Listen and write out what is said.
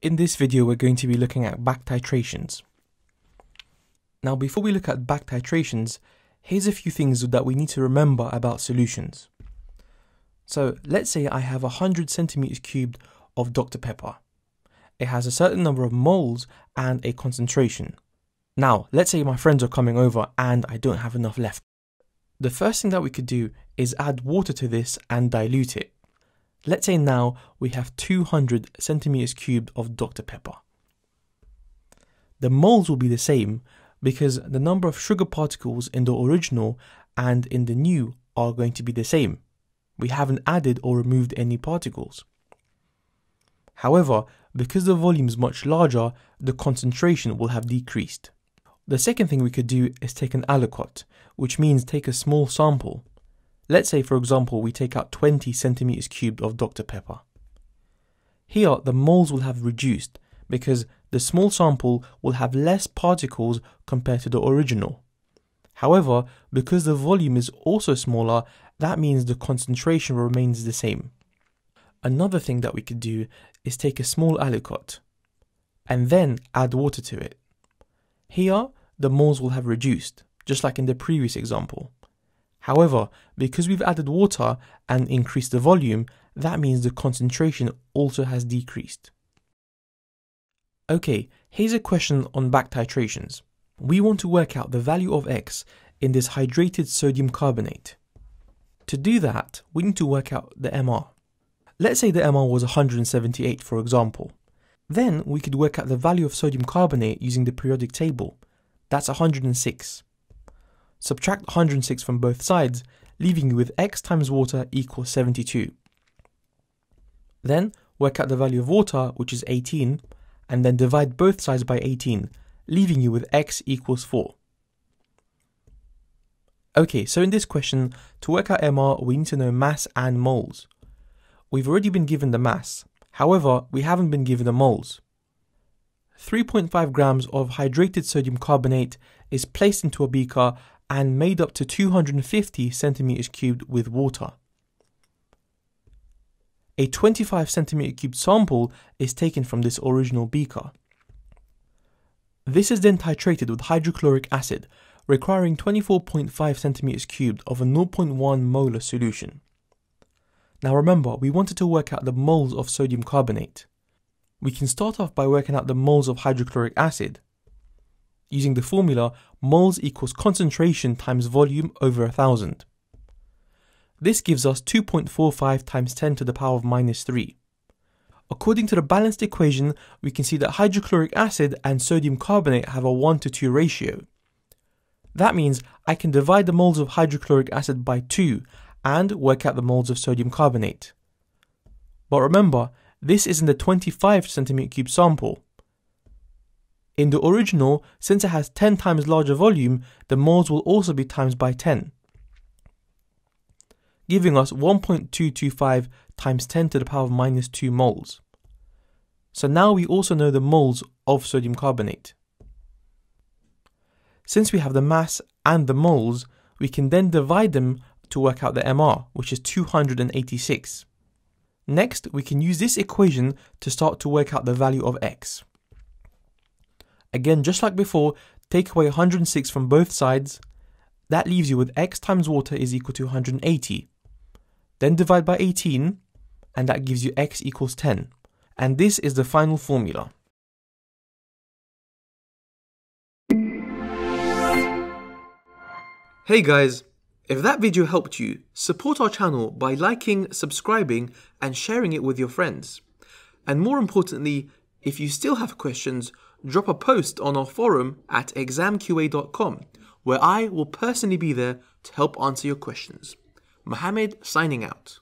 In this video we're going to be looking at back titrations. Now before we look at back titrations, here's a few things that we need to remember about solutions. So let's say I have 100 centimeters cubed of Dr. Pepper. It has a certain number of moles and a concentration. Now, let's say my friends are coming over and I don't have enough left. The first thing that we could do is add water to this and dilute it. Let's say now we have 200 centimeters cubed of Dr. Pepper. The moles will be the same because the number of sugar particles in the original and in the new are going to be the same. We haven't added or removed any particles. However, because the volume is much larger, the concentration will have decreased. The second thing we could do is take an aliquot, which means take a small sample. Let's say, for example, we take out 20 centimeters cubed of Dr. Pepper. Here, the moles will have reduced because the small sample will have less particles compared to the original. However, because the volume is also smaller, that means the concentration remains the same. Another thing that we could do is take a small aliquot and then add water to it. Here, the moles will have reduced, just like in the previous example. However, because we've added water and increased the volume, that means the concentration also has decreased. Okay, here's a question on back titrations. We want to work out the value of X in this hydrated sodium carbonate. To do that, we need to work out the MR. Let's say the MR was 178 for example. Then we could work out the value of sodium carbonate using the periodic table. That's 106. Subtract 106 from both sides, leaving you with x times water equals 72. Then work out the value of water, which is 18, and then divide both sides by 18, leaving you with x equals 4. Okay, so in this question, to work out MR, we need to know mass and moles. We've already been given the mass, however, we haven't been given the moles. 3.5 grams of hydrated sodium carbonate is placed into a beaker and made up to 250 centimeters cubed with water. A 25 centimeter cubed sample is taken from this original beaker. This is then titrated with hydrochloric acid, requiring 24.5 centimeters cubed of a 0.1 molar solution. Now remember, we wanted to work out the moles of sodium carbonate. We can start off by working out the moles of hydrochloric acid, using the formula moles equals concentration times volume over a thousand. This gives us 2.45 times 10 to the power of minus 3. According to the balanced equation, we can see that hydrochloric acid and sodium carbonate have a 1 to 2 ratio. That means I can divide the moles of hydrochloric acid by 2 and work out the moles of sodium carbonate. But remember, this is in the 25 centimeter cube sample. In the original, since it has 10 times larger volume, the moles will also be times by 10, giving us 1.225 times 10 to the power of minus 2 moles. So now we also know the moles of sodium carbonate. Since we have the mass and the moles, we can then divide them to work out the MR, which is 286. Next, we can use this equation to start to work out the value of x. Again, just like before, take away 106 from both sides. That leaves you with x times water is equal to 180. Then divide by 18, and that gives you x equals 10. And this is the final formula. Hey guys, if that video helped you, support our channel by liking, subscribing, and sharing it with your friends. And more importantly, if you still have questions, drop a post on our forum at examqa.com, where I will personally be there to help answer your questions. Mohammed signing out.